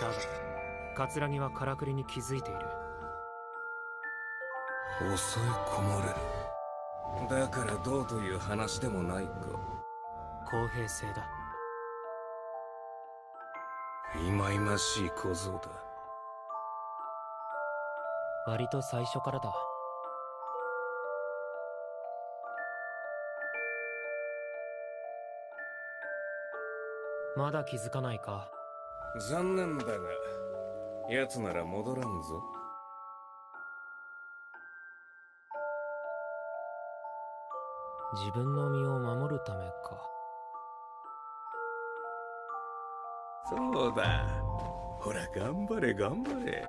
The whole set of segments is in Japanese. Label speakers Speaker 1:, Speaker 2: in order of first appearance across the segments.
Speaker 1: だが桂木はからくりに気づいている。
Speaker 2: 抑え込まれる。だからどうという話でもないか。
Speaker 1: 公平性だ。
Speaker 2: 忌々しい小僧だ。
Speaker 1: 割と最初からだ。まだ気づかないか？
Speaker 2: 残念だが奴なら戻らんぞ。
Speaker 1: 自分の身を守るためか。
Speaker 2: そうだ。ほら頑張れ頑張れ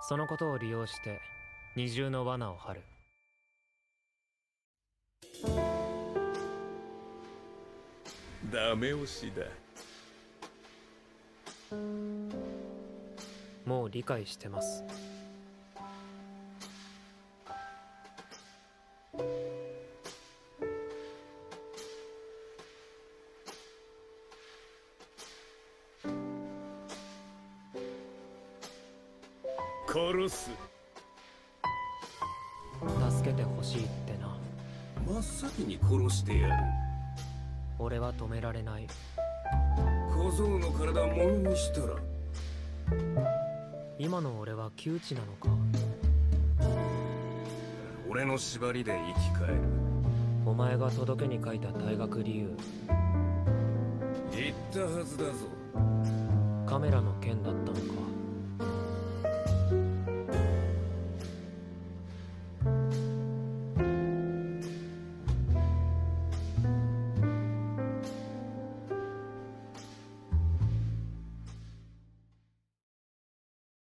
Speaker 1: そのことを利用して二重の罠を張る。
Speaker 2: ダメ押しだ。
Speaker 1: もう理解してます
Speaker 2: 殺す。
Speaker 1: 助けてほしいってな。
Speaker 2: 真っ先に殺してやる。
Speaker 1: 俺は止められない。
Speaker 2: 小僧の体をものにしたら。
Speaker 1: 今の俺は窮地なのか。
Speaker 2: 俺の縛りで生き返る。
Speaker 1: お前が届けに書いた退学理由。
Speaker 2: 言ったはずだぞ。
Speaker 1: カメラの件だったのか